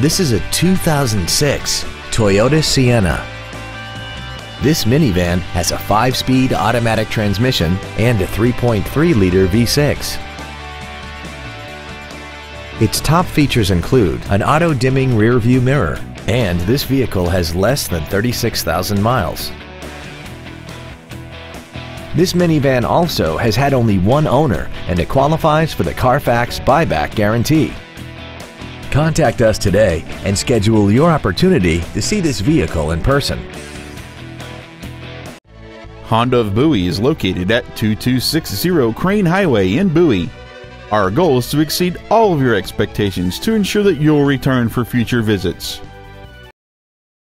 This is a 2006 Toyota Sienna. This minivan has a 5-speed automatic transmission and a 3.3-liter V6. Its top features include an auto-dimming rear-view mirror, and this vehicle has less than 36,000 miles. This minivan also has had only one owner and it qualifies for the Carfax buyback guarantee. Contact us today and schedule your opportunity to see this vehicle in person. Honda of Bowie is located at 2260 Crain Highway in Bowie. Our goal is to exceed all of your expectations to ensure that you'll return for future visits.